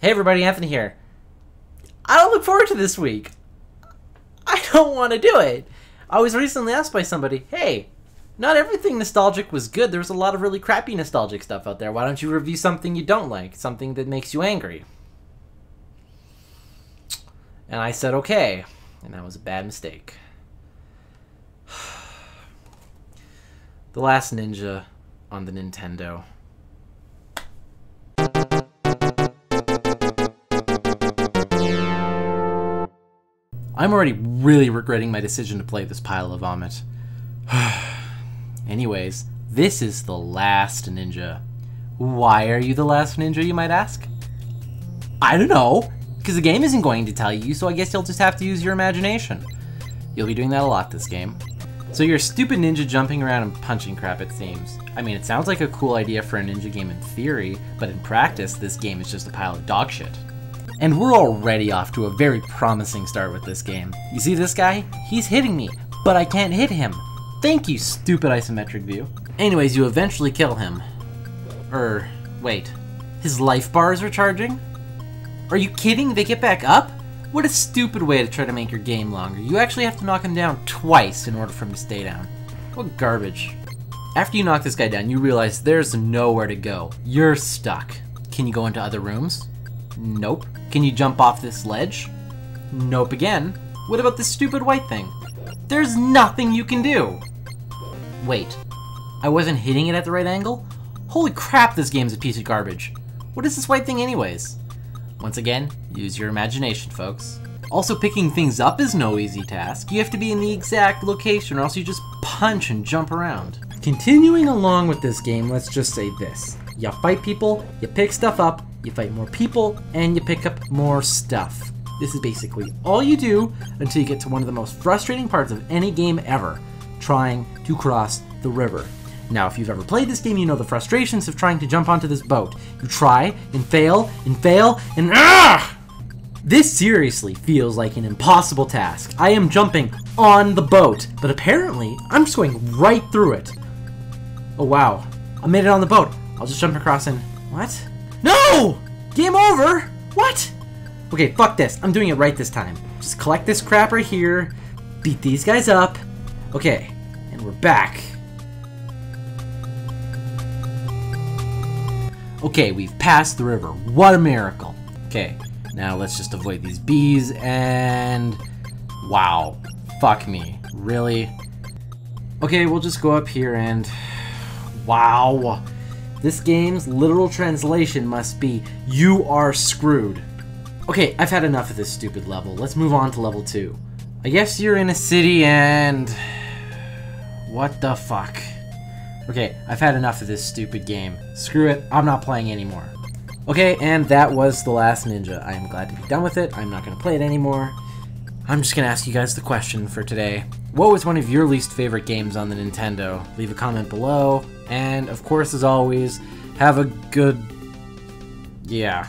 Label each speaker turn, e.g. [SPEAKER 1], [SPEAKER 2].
[SPEAKER 1] Hey everybody, Anthony here. I don't look forward to this week. I don't want to do it. I was recently asked by somebody, hey, not everything nostalgic was good. There was a lot of really crappy nostalgic stuff out there. Why don't you review something you don't like? Something that makes you angry? And I said, okay. And that was a bad mistake. the Last Ninja on the Nintendo. I'm already really regretting my decision to play this pile of vomit. Anyways, this is the last ninja. Why are you the last ninja, you might ask? I don't know, because the game isn't going to tell you, so I guess you'll just have to use your imagination. You'll be doing that a lot this game. So you're a stupid ninja jumping around and punching crap, it seems. I mean, it sounds like a cool idea for a ninja game in theory, but in practice, this game is just a pile of dog shit. And we're already off to a very promising start with this game. You see this guy? He's hitting me, but I can't hit him. Thank you, stupid isometric view. Anyways, you eventually kill him. Er, wait. His life bars are charging? Are you kidding? They get back up? What a stupid way to try to make your game longer. You actually have to knock him down twice in order for him to stay down. What garbage. After you knock this guy down, you realize there's nowhere to go. You're stuck. Can you go into other rooms? Nope. Can you jump off this ledge? Nope again. What about this stupid white thing? There's nothing you can do! Wait, I wasn't hitting it at the right angle? Holy crap, this game's a piece of garbage. What is this white thing anyways? Once again, use your imagination, folks. Also, picking things up is no easy task. You have to be in the exact location or else you just punch and jump around. Continuing along with this game, let's just say this. You fight people, you pick stuff up, you fight more people, and you pick up more stuff. This is basically all you do until you get to one of the most frustrating parts of any game ever, trying to cross the river. Now, if you've ever played this game, you know the frustrations of trying to jump onto this boat. You try, and fail, and fail, and ah! This seriously feels like an impossible task. I am jumping on the boat, but apparently, I'm just going right through it. Oh wow, I made it on the boat. I'll just jump across and... What? No! Game over! What? Okay, fuck this. I'm doing it right this time. Just collect this crap right here, beat these guys up. Okay, and we're back. Okay, we've passed the river. What a miracle. Okay, now let's just avoid these bees and... Wow. Fuck me. Really? Okay, we'll just go up here and... Wow. This game's literal translation must be, you are screwed. Okay, I've had enough of this stupid level. Let's move on to level 2. I guess you're in a city and... What the fuck? Okay, I've had enough of this stupid game. Screw it, I'm not playing anymore. Okay, and that was The Last Ninja. I am glad to be done with it. I'm not going to play it anymore. I'm just going to ask you guys the question for today. What was one of your least favorite games on the Nintendo? Leave a comment below. And, of course, as always, have a good... Yeah.